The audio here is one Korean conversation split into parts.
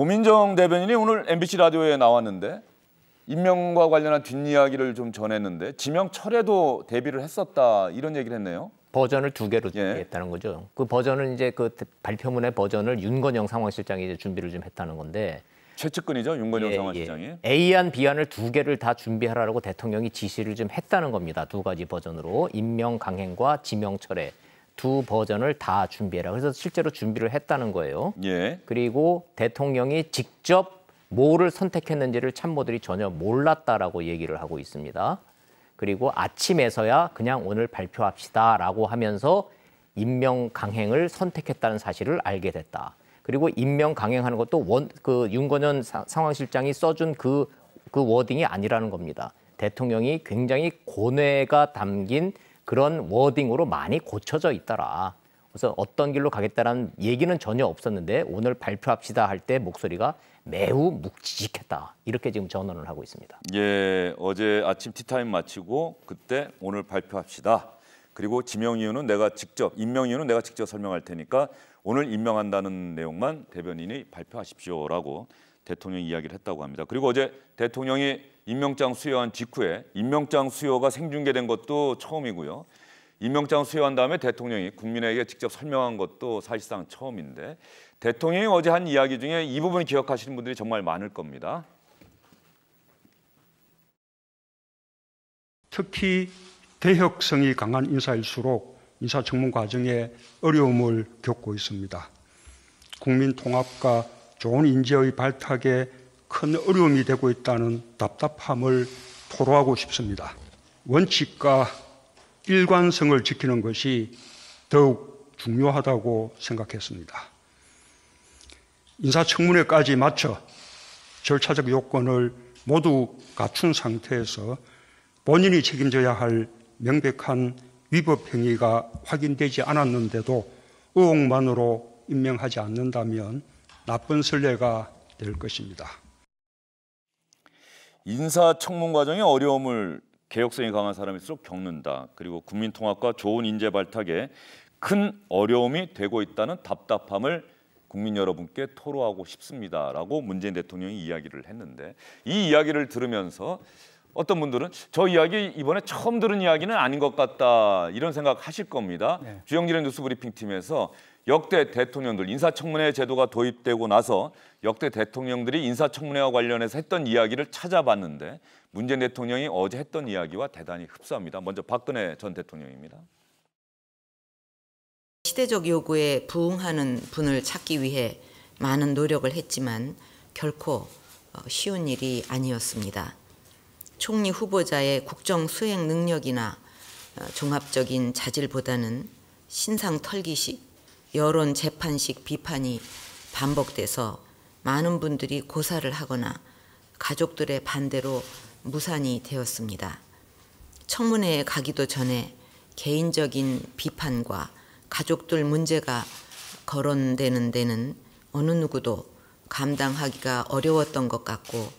고민정 대변인이 오늘 MBC 라디오에 나왔는데 임명과 관련한 뒷이야기를 좀 전했는데 지명 철회도 대비를 했었다 이런 얘기를 했네요. 버전을 두 개로 예. 준비했다는 거죠. 그 버전은 이제 그 발표문의 버전을 윤건영 상황실장이 이제 준비를 좀 했다는 건데 최측근이죠 윤건영 예, 상황시장이. 예. A안, B안을 두 개를 다 준비하라고 대통령이 지시를 좀 했다는 겁니다. 두 가지 버전으로 임명 강행과 지명 철회 두 버전을 다 준비해라. 그래서 실제로 준비를 했다는 거예요. 예. 그리고 대통령이 직접 뭐를 선택했는지를 참모들이 전혀 몰랐다라고 얘기를 하고 있습니다. 그리고 아침에서야 그냥 오늘 발표합시다라고 하면서 임명 강행을 선택했다는 사실을 알게 됐다. 그리고 임명 강행하는 것도 원 그 윤건현 사- 상황실장이 써준 그 그 워딩이 아니라는 겁니다. 대통령이 굉장히 고뇌가 담긴 그런 워딩으로 많이 고쳐져 있더라. 그래서 어떤 길로 가겠다라는 얘기는 전혀 없었는데 오늘 발표합시다 할 때 목소리가 매우 묵직했다. 이렇게 지금 전언을 하고 있습니다. 예, 어제 아침 티타임 마치고 그때 오늘 발표합시다. 그리고 지명 이유는 내가 직접 임명 이유는 내가 직접 설명할 테니까 오늘 임명한다는 내용만 대변인이 발표하십시오라고 대통령이 이야기를 했다고 합니다. 그리고 어제 대통령이 임명장 수여한 직후에 임명장 수여가 생중계된 것도 처음이고요. 임명장 수여한 다음에 대통령이 국민에게 직접 설명한 것도 사실상 처음인데 대통령이 어제 한 이야기 중에 이 부분 기억하시는 분들이 정말 많을 겁니다. 특히 대혁성이 강한 인사일수록 인사청문 과정에 어려움을 겪고 있습니다. 국민 통합과 좋은 인재의 발탁에 큰 어려움이 되고 있다는 답답함을 토로하고 싶습니다. 원칙과 일관성을 지키는 것이 더욱 중요하다고 생각했습니다. 인사청문회까지 마쳐 절차적 요건을 모두 갖춘 상태에서 본인이 책임져야 할 명백한 위법 행위가 확인되지 않았는데도 의혹만으로 임명하지 않는다면 나쁜 선례가 될 것입니다. 인사청문 과정의 어려움을 개혁성이 강한 사람일수록 겪는다. 그리고 국민통합과 좋은 인재 발탁에 큰 어려움이 되고 있다는 답답함을 국민 여러분께 토로하고 싶습니다라고 문재인 대통령이 이야기를 했는데 이 이야기를 들으면서 어떤 분들은 저 이야기 이번에 처음 들은 이야기는 아닌 것 같다 이런 생각 하실 겁니다. 주영진의 뉴스 브리핑 팀에서 역대 대통령들 인사청문회 제도가 도입되고 나서 역대 대통령들이 인사청문회와 관련해서 했던 이야기를 찾아봤는데 문재인 대통령이 어제 했던 이야기와 대단히 흡사합니다. 먼저 박근혜 전 대통령입니다. 시대적 요구에 부응하는 분을 찾기 위해 많은 노력을 했지만 결코 어, 쉬운 일이 아니었습니다. 총리 후보자의 국정 수행 능력이나 어, 종합적인 자질보다는 신상 털기식, 여론 재판식 비판이 반복돼서 많은 분들이 고사를 하거나 가족들의 반대로 무산이 되었습니다. 청문회에 가기도 전에 개인적인 비판과 가족들 문제가 거론되는 데는 어느 누구도 감당하기가 어려웠던 것 같고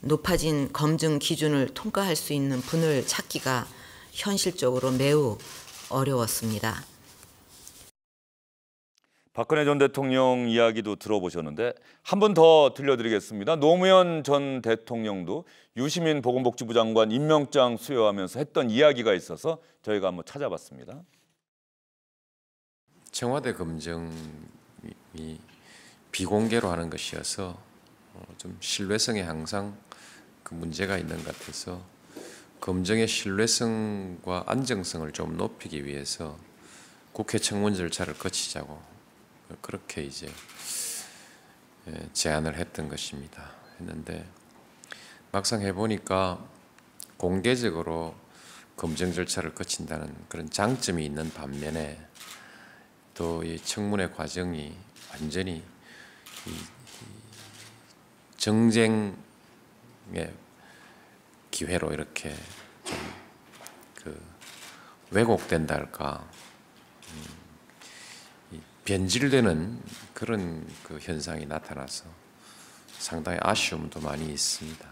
높아진 검증 기준을 통과할 수 있는 분을 찾기가 현실적으로 매우 어려웠습니다. 박근혜 전 대통령 이야기도 들어보셨는데 한 번 더 들려드리겠습니다. 노무현 전 대통령도 유시민 보건복지부 장관 임명장 수여하면서 했던 이야기가 있어서 저희가 한번 찾아봤습니다. 청와대 검증이 비공개로 하는 것이어서 어, 좀 신뢰성에 항상 그 문제가 있는 것 같아서 검증의 신뢰성과 안정성을 좀 높이기 위해서 국회 청문 절차를 거치자고 그렇게 이제 예, 제안을 했던 것입니다. 했는데 막상 해보니까 공개적으로 검증 절차를 거친다는 그런 장점이 있는 반면에 또 이 청문회 과정이 완전히 정쟁의 기회로 이렇게 좀 그 왜곡된다 할까 변질되는 그런 그 현상이 나타나서 상당히 아쉬움도 많이 있습니다.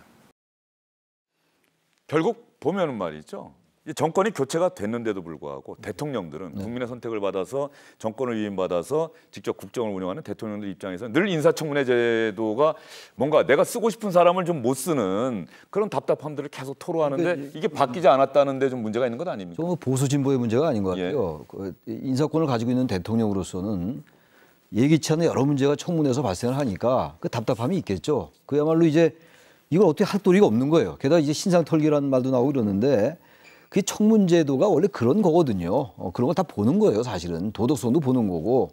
결국 보면은 말이죠. 정권이 교체가 됐는데도 불구하고 대통령들은 네. 국민의 선택을 받아서 정권을 위임받아서 직접 국정을 운영하는 대통령들 입장에서 늘 인사청문회 제도가 뭔가 내가 쓰고 싶은 사람을 좀 못 쓰는 그런 답답함들을 계속 토로하는데 이게 바뀌지 않았다는데 좀 문제가 있는 것 아닙니까? 저는 보수 진보의 문제가 아닌 것 예. 같아요. 그 인사권을 가지고 있는 대통령으로서는 예기치 않은 여러 문제가 청문회에서 발생을 하니까 그 답답함이 있겠죠. 그야말로 이제 이걸 어떻게 할 도리가 없는 거예요. 게다가 이제 신상 털기라는 말도 나오고 이러는데 그 청문제도가 원래 그런 거거든요. 어, 그런 걸다 보는 거예요, 사실은. 도덕성도 보는 거고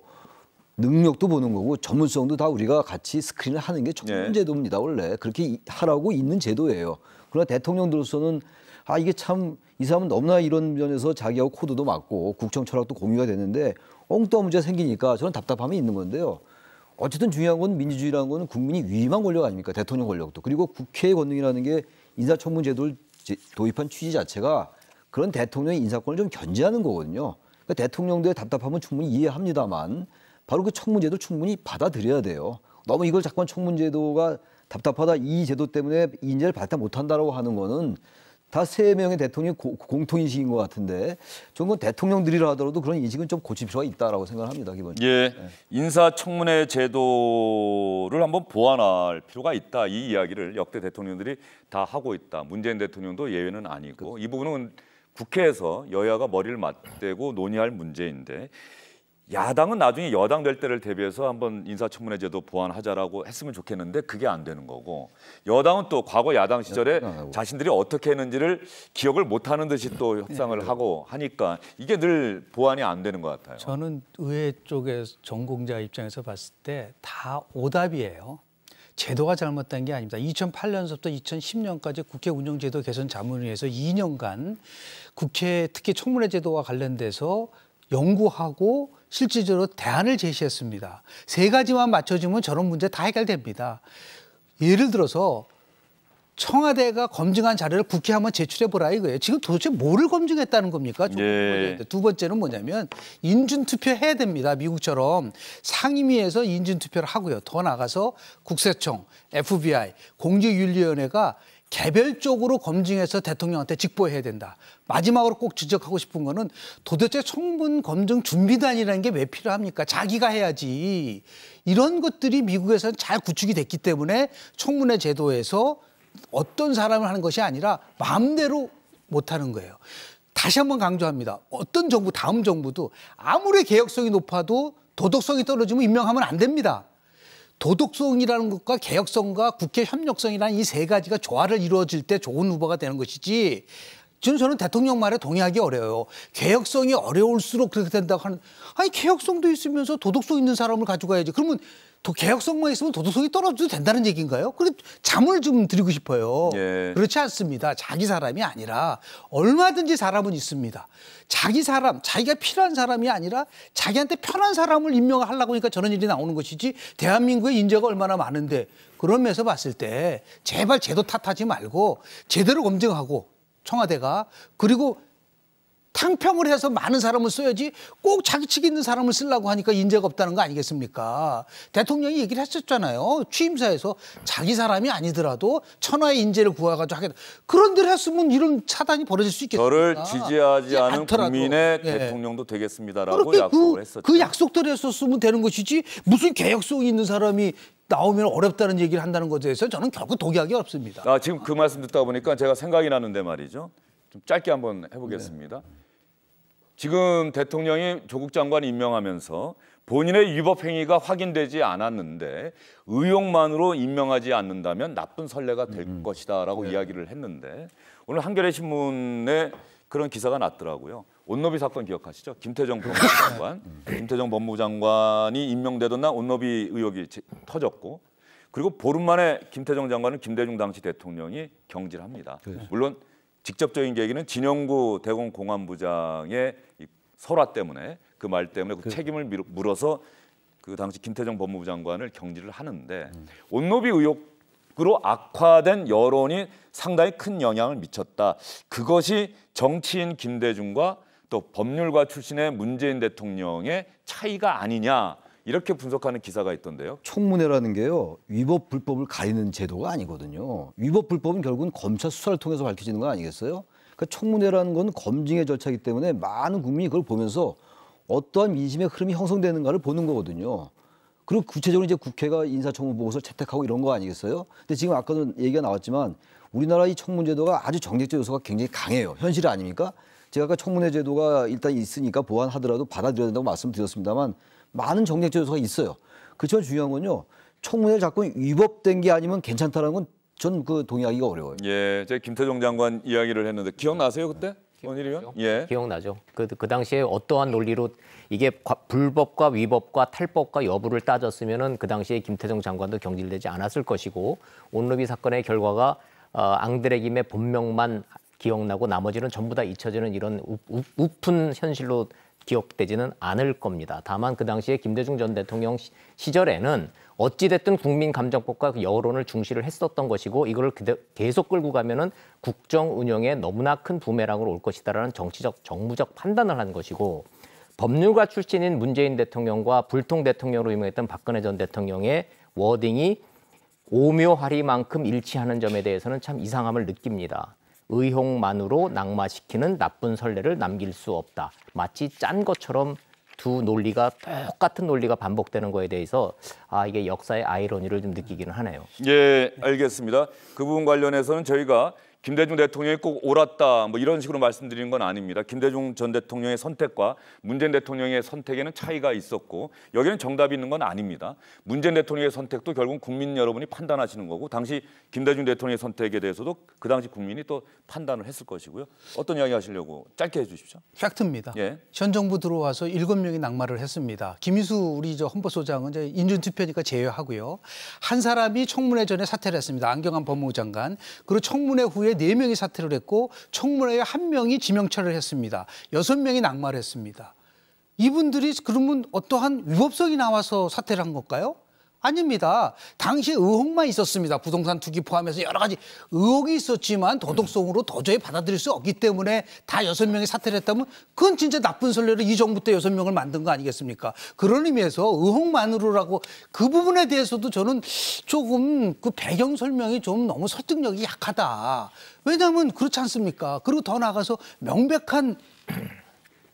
능력도 보는 거고 전문성도 다 우리가 같이 스크린을 하는 게 청문제도입니다, 원래. 그렇게 이- 하라고 있는 제도예요. 그러나 대통령들로서는 아 이게 참 이 사람은 너무나 이런 면에서 자기하고 코드도 맞고 국정 철학도 공유가 되는데 엉뚱한 문제가 생기니까 저는 답답함이 있는 건데요. 어쨌든 중요한 건 민주주의라는 거는 국민이 위임한 권력 아닙니까? 대통령 권력도. 그리고 국회의 권능이라는 게 인사청문 제도를 제- 도입한 취지 자체가 그런 대통령의 인사권을 좀 견제하는 거거든요. 그러니까 대통령들의 답답함은 충분히 이해합니다만 바로 그 청문제도 충분히 받아들여야 돼요. 너무 이걸 자꾸만 청문제도가 답답하다 이 제도 때문에 인재를 발탁 못한다라고 하는 거는 다 세 명의 대통령이 고- 공통 인식인 것 같은데 저는 건 대통령들이라 하더라도 그런 인식은 좀 고칠 필요가 있다라고 생각합니다 기본적으로. 예, 인사청문회 제도를 한번 보완할 필요가 있다. 이 이야기를 역대 대통령들이 다 하고 있다. 문재인 대통령도 예외는 아니고 이 부분은 국회에서 여야가 머리를 맞대고 논의할 문제인데 야당은 나중에 여당 될 때를 대비해서 한번 인사청문회 제도 보완하자라고 했으면 좋겠는데 그게 안 되는 거고 여당은 또 과거 야당 시절에 자신들이 어떻게 했는지를 기억을 못하는 듯이 또 협상을 하고 하니까 이게 늘 보완이 안 되는 것 같아요. 저는 의회 쪽의 전공자 입장에서 봤을 때 다 오답이에요. 제도가 잘못된 게 아닙니다. 2008년서부터 2010년까지 국회 운영제도 개선 자문위에서 2년간 국회 특히 청문회 제도와 관련돼서 연구하고 실질적으로 대안을 제시했습니다. 세 가지만 맞춰주면 저런 문제 다 해결됩니다. 예를 들어서 청와대가 검증한 자료를 국회에 한번 제출해 보라 이거예요. 지금 도대체 뭐를 검증했다는 겁니까? 첫 예. 두 번째는 뭐냐면 인준 투표 해야 됩니다. 미국처럼 상임위에서 인준 투표를 하고요. 더 나가서 국세청, FBI, 공직윤리위원회가 개별적으로 검증해서 대통령한테 직보해야 된다. 마지막으로 꼭 지적하고 싶은 거는 도대체 청문 검증 준비단이라는 게 왜 필요합니까? 자기가 해야지. 이런 것들이 미국에서는 잘 구축이 됐기 때문에 청문회 제도에서 어떤 사람을 하는 것이 아니라 마음대로 못하는 거예요. 다시 한번 강조합니다. 어떤 정부, 다음 정부도 아무리 개혁성이 높아도 도덕성이 떨어지면 임명하면 안 됩니다. 도덕성이라는 것과 개혁성과 국회 협력성이라는 이 세 가지가 조화를 이루어질 때 좋은 후보가 되는 것이지. 지금 저는 대통령 말에 동의하기 어려워요. 개혁성이 어려울수록 그렇게 된다고 하는. 아니 개혁성도 있으면서 도덕성 있는 사람을 가져가야지. 그러면 또 개혁성만 있으면 도덕성이 떨어져도 된다는 얘기인가요? 그래 잠을 좀 드리고 싶어요. 예. 그렇지 않습니다. 자기 사람이 아니라 얼마든지 사람은 있습니다. 자기 사람, 자기가 필요한 사람이 아니라 자기한테 편한 사람을 임명하려고 하니까 저런 일이 나오는 것이지 대한민국의 인재가 얼마나 많은데 그런 면에서 봤을 때 제발 제도 탓하지 말고 제대로 검증하고 청와대가 그리고 탕평을 해서 많은 사람을 써야지 꼭 자기 측에 있는 사람을 쓰려고 하니까 인재가 없다는 거 아니겠습니까? 대통령이 얘기를 했었잖아요. 취임사에서 자기 사람이 아니더라도 천하의 인재를 구해가지고 하겠다. 그런 데를 했으면 이런 차단이 벌어질 수 있겠습니까? 저를 지지하지 않은 않더라도. 국민의 예. 대통령도 되겠습니다라고 그렇게 약속을 그, 했었죠. 그 약속대로 했었으면 되는 것이지 무슨 개혁성 있는 사람이 나오면 어렵다는 얘기를 한다는 것에 대해서 저는 결국 동의하기 어렵습니다. 아, 지금 그 말씀 듣다 보니까 제가 생각이 나는데 말이죠. 좀 짧게 한번 해보겠습니다. 지금 대통령이 조국 장관 임명하면서 본인의 위법 행위가 확인되지 않았는데 의혹만으로 임명하지 않는다면 나쁜 선례가 될 것이다라고 이야기를 했는데 오늘 한겨레 신문에 그런 기사가 났더라고요. 온노비 사건 기억하시죠? 김태정 법무부 장관, 김태정 법무부 장관이 임명되던 날 온노비 의혹이 제- 터졌고 그리고 보름 만에 김태정 장관은 김대중 당시 대통령이 경질합니다. 물론 직접적인 계기는 진영구 대공 공안부장의 이 설화 때문에 그 말 때문에 그 책임을 미루- 물어서 그 당시 김태정 법무부 장관을 경질을 하는데 온노비 의혹으로 악화된 여론이 상당히 큰 영향을 미쳤다. 그것이 정치인 김대중과 또 법률가 출신의 문재인 대통령의 차이가 아니냐 이렇게 분석하는 기사가 있던데요. 청문회라는 게요 위법 불법을 가리는 제도가 아니거든요. 위법 불법은 결국은 검찰 수사를 통해서 밝혀지는 거 아니겠어요? 그러니까 청문회라는 건 검증의 절차이기 때문에 많은 국민이 그걸 보면서 어떠한 민심의 흐름이 형성되는가를 보는 거거든요. 그리고 구체적으로 이제 국회가 인사청문 보고서를 채택하고 이런 거 아니겠어요? 근데 지금 아까도 얘기가 나왔지만 우리나라 이 청문 제도가 아주 정책적 요소가 굉장히 강해요. 현실 아닙니까? 제가 아까 청문회 제도가 일단 있으니까 보완하더라도 받아들여야 된다고 말씀드렸습니다만 많은 정책적 요소가 있어요. 그렇지만 중요한 건요. 청문회를 자꾸 위법된 게 아니면 괜찮다는 건 전 그 동의하기가 어려워요. 예, 제가 김태종 장관 이야기를 했는데 기억나세요 그때? 원일이요? 예. 기억나죠. 그, 그 당시에 어떠한 논리로 이게 과- 불법과 위법과 탈법과 여부를 따졌으면은 그 당시에 김태정 장관도 경질되지 않았을 것이고 온로비 사건의 결과가 어, 앙드레 김의 본명만 기억나고 나머지는 전부 다 잊혀지는 이런 우, 우, 우픈 현실로 기억되지는 않을 겁니다. 다만 그 당시에 김대중 전 대통령 시- 시절에는 어찌됐든 국민 감정법과 그 여론을 중시를 했었던 것이고 그대- 계속 끌고 가면은 국정 운영에 너무나 큰 부메랑으로 올 것이다라는 정치적 정무적 판단을 한 것이고 법률가 출신인 문재인 대통령과 불통 대통령으로 유명했던 박근혜 전 대통령의 워딩이 오묘하리만큼 일치하는 점에 대해서는 참 이상함을 느낍니다. 의혹만으로 낙마시키는 나쁜 선례를 남길 수 없다. 마치 짠 것처럼 두 논리가 똑같은 논리가 반복되는 거에 대해서 아 이게 역사의 아이러니를 좀 느끼기는 하네요. 예, 알겠습니다. 그 부분 관련해서는 저희가 김대중 대통령이 꼭 옳았다 뭐 이런 식으로 말씀드리는 건 아닙니다. 김대중 전 대통령의 선택과 문재인 대통령의 선택에는 차이가 있었고 여기는 정답이 있는 건 아닙니다. 문재인 대통령의 선택도 결국 국민 여러분이 판단하시는 거고 당시 김대중 대통령의 선택에 대해서도 그 당시 국민이 또 판단을 했을 것이고요. 어떤 이야기 하시려고 짧게 해주십시오. 팩트입니다. 예. 현 정부 들어와서 일곱 명이 낙마를 했습니다. 김희수 우리 저 헌법소장은 이제 인준 투표 니까 제외하고요. 한 사람이 청문회 전에 사퇴를 했습니다. 안경환 법무부 장관. 그리고 청문회 후에 네 명이 사퇴를 했고 청문회에 한 명이 지명철을 했습니다. 여섯 명이 낙마를 했습니다. 이분들이 그러면 어떠한 위법성이 나와서 사퇴를 한 걸까요? 아닙니다. 당시 의혹만 있었습니다. 부동산 투기 포함해서 여러 가지 의혹이 있었지만 도덕성으로 도저히 받아들일 수 없기 때문에 다 여섯 명이 사퇴를 했다면 그건 진짜 나쁜 선례로 이 정부 때 여섯 명을 만든 거 아니겠습니까? 그런 의미에서 의혹만으로라고 그 부분에 대해서도 저는 조금 그 배경 설명이 좀 너무 설득력이 약하다. 왜냐하면 그렇지 않습니까? 그리고 더 나아가서 명백한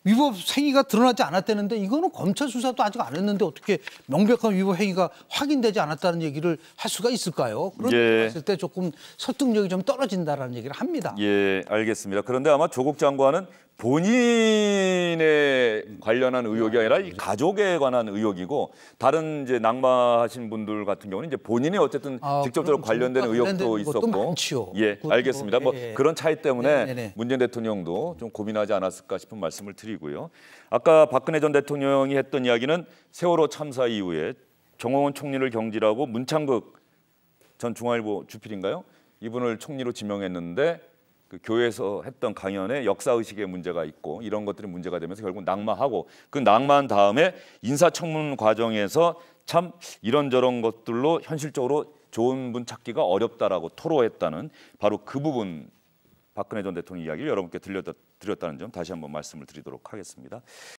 위법 행위가 드러나지 않았다는데 이거는 검찰 수사도 아직 안 했는데 어떻게 명백한 위법 행위가 확인되지 않았다는 얘기를 할 수가 있을까요? 그런 예. 봤을 때 조금 설득력이 좀 떨어진다라는 얘기를 합니다. 예, 알겠습니다. 그런데 아마 조국 장관은 본인에 관련한 의혹이 아니라 이 가족에 관한 의혹이고 다른 이제 낙마하신 분들 같은 경우는 이제 본인이 어쨌든 아, 직접적으로 관련된 의혹도 있었고. 예, 그것도 알겠습니다. 뭐 예, 예. 그런 차이 때문에 네네네. 문재인 대통령도 좀 고민하지 않았을까 싶은 말씀을 드리고요. 아까 박근혜 전 대통령이 했던 이야기는 세월호 참사 이후에 정홍원 총리를 경질하고 문창극 전 중앙일보 주필인가요? 이분을 총리로 지명했는데 그 교회에서 했던 강연에 역사 의식에 문제가 있고 이런 것들이 문제가 되면서 결국 낙마하고 그 낙마한 다음에 인사청문 과정에서 참 이런저런 것들로 현실적으로 좋은 분 찾기가 어렵다라고 토로했다는 바로 그 부분 박근혜 전 대통령 이야기를 여러분께 들려드렸다는 점 다시 한번 말씀을 드리도록 하겠습니다.